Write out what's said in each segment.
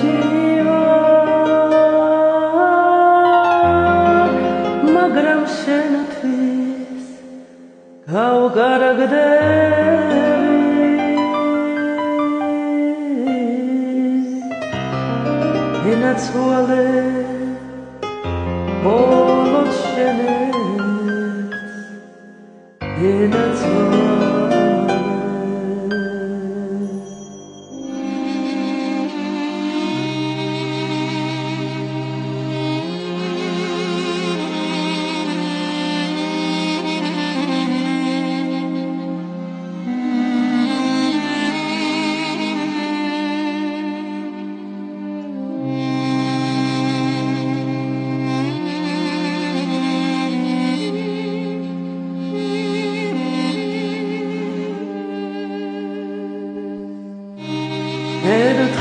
ჯივა მაგრამ შენთვის გავგარგდები ენაცვალე ბოლო შენებს ენაცვალე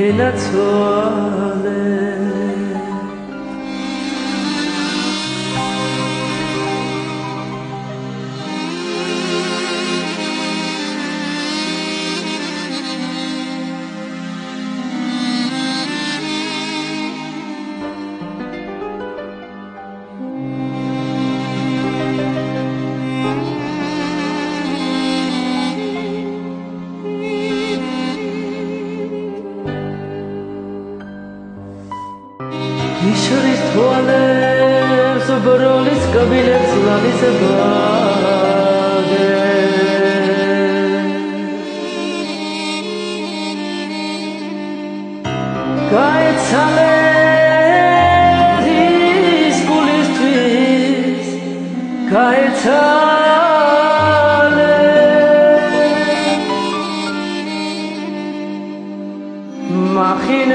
هنا تعالي იშრის თვალებს ბროლის კბილებს ლავის ბაგე გაეცალე ის გულისთვის გაეცალე მახინ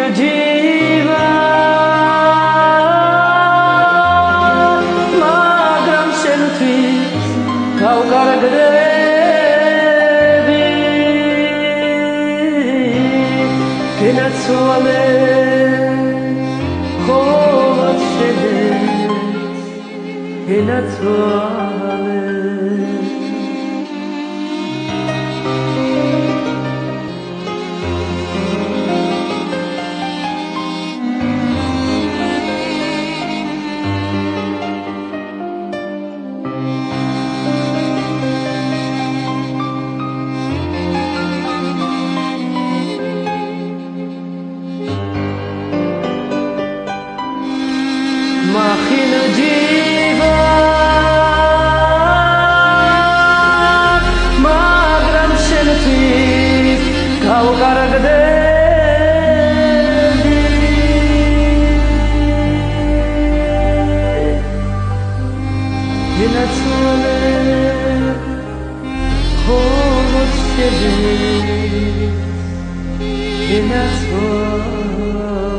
به in the sky.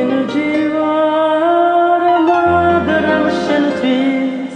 In die waren, maar er was geen twins.